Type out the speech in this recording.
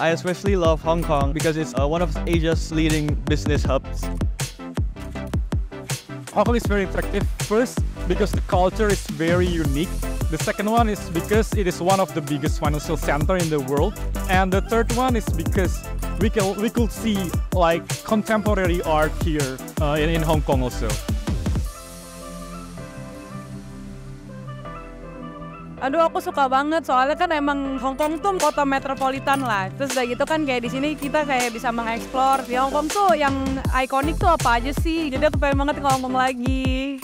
I especially love Hong Kong because it's uh, one of Asia's leading business hubs. Hong Kong is very attractive. First, because the culture is very unique. The second one is because it is one of the biggest financial center in the world. And the third one is because we can we could see like contemporary art here uh, in, in Hong Kong also. Aduh aku suka banget soalnya kan emang Hong Kong tuh kota metropolitan lah. Terus udah gitu kan kayak di sini kita kayak bisa mengeksplor di Hong Kong tuh yang ikonik tuh apa aja sih. Jadi aku pengen banget ke Hong Kong lagi.